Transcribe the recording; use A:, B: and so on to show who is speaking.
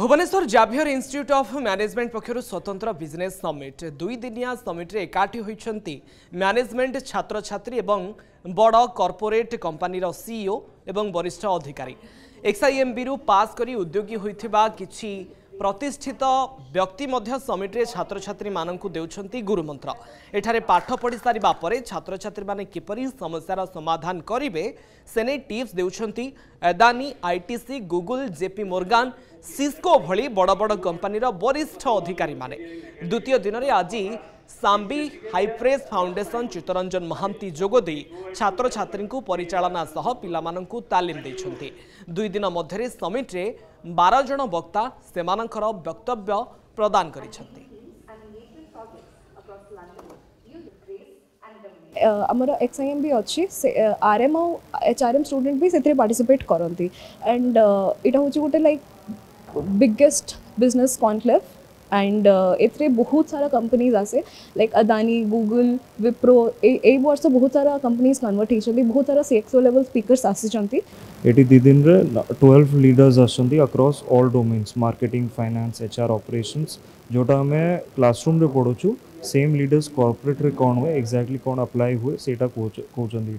A: Bhubaneswar Xavier institute of management পক্ষ স্বতন্ত্র business Summit দুই দিনিয়া সমিট্রে একাঠি হয়েছেন ম্যানেজমেন্ট ছাত্রছাত্রী এবং বড় কর্পোরেট কোম্পানির সিইও এবং বরিষ্ঠ অধিকারী এক্সআইএমবি পাস করে উদ্যোগী হয়ে কিছু প্রতিষ্ঠিত ব্যক্তি মধ্য সমিটরে ছাত্রছাত্রী মানুষ দেউছেন গুরুমন্ত্র এখানে পাঠ পড়ি সারা পরে ছাত্রছাত্রী মানে কিপর সমস্যার সমাধান করবে সেনে tips দেউছেন Adani ITC Google JP Morgan Cisco V বড় বড় কোম্পানির বরিষ্ঠ অধিকারী মানে দ্বিতীয় দিনের আজ ସାମ୍ବି ହାଇପ୍ରେସ୍ ଫାଉଣ୍ଡେସନ ଚିତ୍ତରଞ୍ଜନ ମହାନ୍ତି ଯୋଗ ଦେଇ ଛାତ୍ରଛାତ୍ରୀଙ୍କୁ ପରିଚାଳନା ସହ ପିଲାମାନଙ୍କୁ ତାଲିମ ଦେଇଛନ୍ତି ଦୁଇ ଦିନ ମଧ୍ୟରେ ସମିଟ୍ରେ ବାର ଜଣ ବକ୍ତା ସେମାନଙ୍କର ବକ୍ତବ୍ୟ ପ୍ରଦାନ କରିଛନ୍ତି
B: ଆମର ଏକ୍ସ ଆଇ ଏମ୍ ବି ଅଛି ଆର୍ ଏମ୍ ଆଉ ଏଚ୍ ଆର୍ ଏମ୍ ଷ୍ଟୁଡେଣ୍ଟ ବି ସେଥିରେ ପାର୍ଟିସିପେଟ୍ କରନ୍ତି ଆଣ୍ଡ ଏଇଟା ହେଉଛି ଗୋଟେ like biggest business conclave and एथे uh, बहुत सारा कंपनीज आसे लाइक अदानी गूगल विप्रो ए वर्ष तो बहुत सारा कंपनीज कन्वर्ट होती बहुत सारा सीएक्सओ लेवल स्पीकर्स आठ
C: एटी दी दिन रे 12 leaders domains marketing finance HR operations जोटा आम क्लासरूम पढ़ु सेम लीडर्स कॉर्पोरेट कौन हुए एक्जाक्टली कौन अप्लाई हुए सेटा कौन कोचंदी